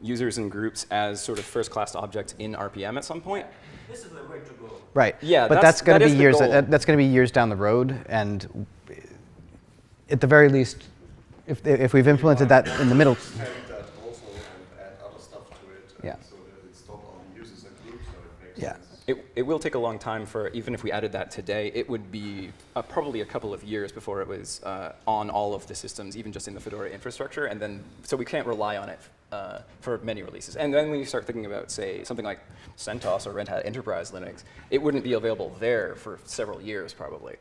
[SPEAKER 1] users and groups as sort of first-class objects in RPM at some point.
[SPEAKER 5] This is the way to go.
[SPEAKER 2] Right.
[SPEAKER 1] Yeah,
[SPEAKER 2] but
[SPEAKER 1] that's-
[SPEAKER 2] that's, going to
[SPEAKER 1] is
[SPEAKER 2] be years.
[SPEAKER 1] goal.
[SPEAKER 2] that's going to be years down the road, and at the very least, if if we've implemented that in the middle,
[SPEAKER 10] that also and add other stuff to it,
[SPEAKER 2] Yeah.
[SPEAKER 10] so that it's not users and groups, so it makes
[SPEAKER 2] Yeah.
[SPEAKER 10] sense.
[SPEAKER 1] It, it will take a long time for, even if we added that today, it would be uh, probably a couple of years before it was uh, on all of the systems, even just in the Fedora infrastructure. And then, so we can't rely on it uh, for many releases. And then when you start thinking about, say, something like CentOS or Red Hat Enterprise Linux, it wouldn't be available there for several years probably.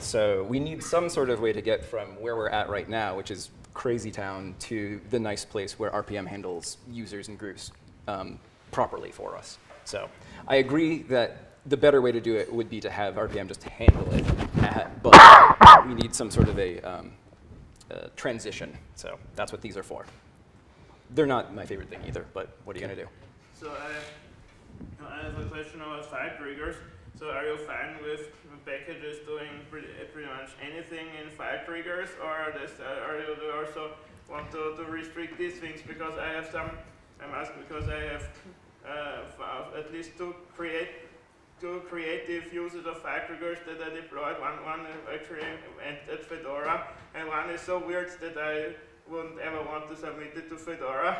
[SPEAKER 1] So we need some sort of way to get from where we're at right now, which is crazy town, to the nice place where RPM handles users and groups um, properly for us. So I agree that the better way to do it would be to have RPM just handle it, uh, but we need some sort of a um, uh, transition. So that's what these are for. They're not my favorite thing either, but what are you going to do?
[SPEAKER 3] So I, I have a question about file triggers. So are you fine with packages doing pretty, pretty much anything in file triggers, or this, uh, are you do you also want to, to restrict these things? Because I have some, I'm asking because I have uh, at least two create two creative uses of file triggers that I deployed. One, one actually at, at Fedora, and one is so weird that I wouldn't ever want to submit it to Fedora.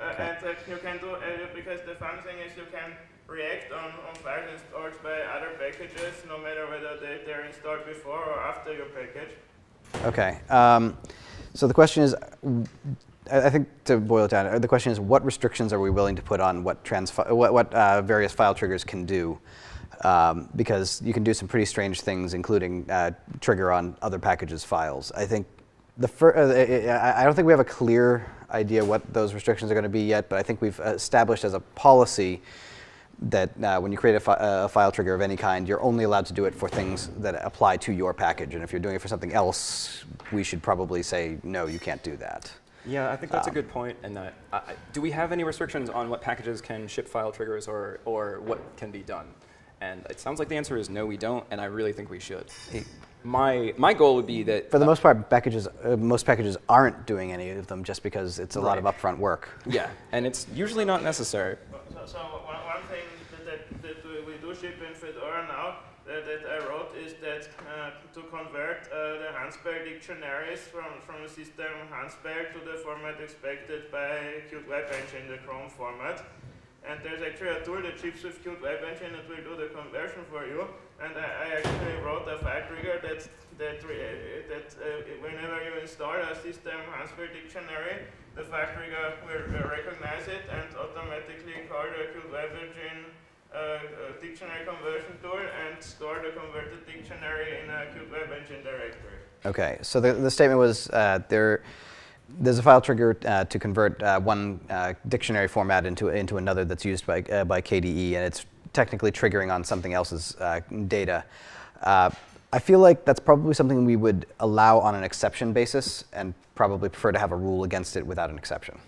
[SPEAKER 3] Uh,
[SPEAKER 2] Okay.
[SPEAKER 3] And uh, you can do, uh, because the fun thing is you can react on, on files installed by other packages, no matter whether they, they're installed before or after your package.
[SPEAKER 2] Okay. Um, so the question is, I think to boil it down, uh, the question is, what restrictions are we willing to put on what what, what uh, various file triggers can do? Um, because you can do some pretty strange things, including uh, trigger on other packages' files. I think the fir- uh, I don't think we have a clear idea what those restrictions are going to be yet, but I think we've established as a policy that uh, when you create a, fi- a file trigger of any kind, you're only allowed to do it for things that apply to your package. And if you're doing it for something else, we should probably say, no, you can't do that.
[SPEAKER 1] Yeah, I think that's a
[SPEAKER 2] Um,
[SPEAKER 1] good point. And that, I I- do we have any restrictions on what packages can ship file triggers or, or what can be done? And it sounds like the answer is no, we don't, and I really think we should. My, my goal would be that
[SPEAKER 2] For the most part, packages, uh, most packages aren't doing any of them just because it's a lot of upfront work.
[SPEAKER 1] yeah, and it's usually not necessary.
[SPEAKER 3] So, so one, one thing that, that, that we- we do ship in Fedora now that, that I wrote is that uh, to convert uh, the Hunspell dictionaries from, from the system Hunspell to the format expected by Qt Web Engine, the Chrome format. And there's actually a tool that ships with Qt Web Engine that will do the conversion for you. And I, I actually wrote a file trigger that that that uh, whenever you install a system Hunspell dictionary, the file trigger will recognize it and automatically call the Qt Web Engine uh, dictionary conversion tool and store the converted dictionary in a Qt Web Engine directory.
[SPEAKER 2] Okay, so the, the statement was uh, there. There's a file trigger uh, to convert uh, one uh, dictionary format into into another that's used by uh, by KDE, and it's technically triggering on something else's uh, data. I feel like that's probably something we would allow on an exception basis, and probably prefer to have a rule against it without an exception.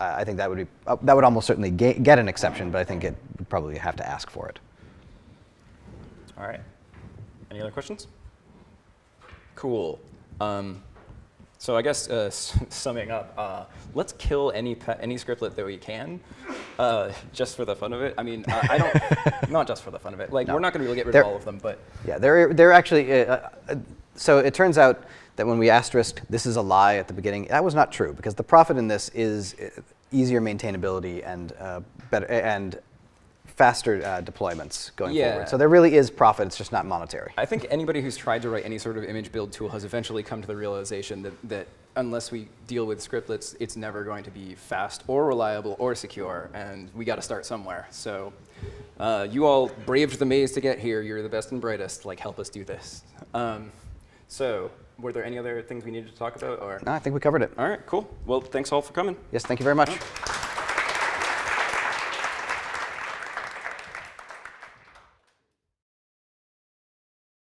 [SPEAKER 2] I think that would be uh, that would almost certainly ga- get an exception, but I think it would probably have to ask for it.
[SPEAKER 1] All right. Any other questions? Cool. Um, so I guess uh, s- summing up, uh, let's kill any any scriptlet that we can, uh, just for the fun of it. I mean, I, I don't, not just for the fun of it. Like
[SPEAKER 2] No.
[SPEAKER 1] we're not going to be able to get rid of all of them, but
[SPEAKER 2] Yeah, they're, they're actually, uh, uh, so it turns out that when we asterisked this is a lie at the beginning, that was not true because the profit in this is uh, easier maintainability and, uh, better, and faster uh, deployments going
[SPEAKER 1] Yeah.
[SPEAKER 2] forward. So there really is profit, it's just not monetary.
[SPEAKER 1] I think anybody who's tried to write any sort of image build tool has eventually come to the realization that, that unless we deal with scriptlets, it's never going to be fast or reliable or secure, and we got to start somewhere. So uh, you all braved the maze to get here. You're the best and brightest. Like, help us do this. Um, so, were there any other things we needed to talk about? Or
[SPEAKER 2] No, I think we covered it.
[SPEAKER 1] all right, cool. Well, thanks all for coming.
[SPEAKER 2] Yes, thank you very much.